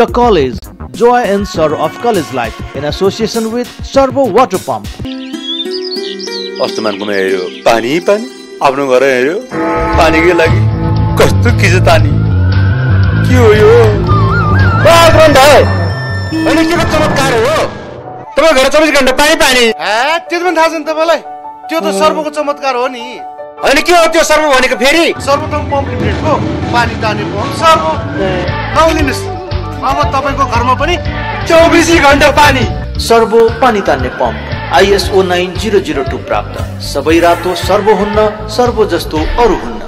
The college, Joy and Sorrow of College Life in association with Servo Water Pump. अस्तिमानकोमा हेऱ्यो? पानी पानी। आफ्नो घर हेऱ्यो? पानीकै लागि कस्तो किज तानी? के हो यो? अनि के चमत्कार हो? तपाईँ घर चौबिस घन्टा पानी पानी। त्यो पनि थाहा छ नि तपाईँलाई। त्यो त सर्वको चमत्कार हो नि। अनि के हो त्यो सर्व भनेको फेरि? सर्वोत्तम पम्प लिमिटेडको पानी तान्ने पम्प सर्व। नौलिनुहोस् अब तपाईँको घरमा पनि चौबिसै घन्टा पानी। सर्वो पानी तान्ने pump ISO nine zero zero two प्राप्त। सबै रातो सर्वो हुन्न सर्वो जस्तो अरू हुन्न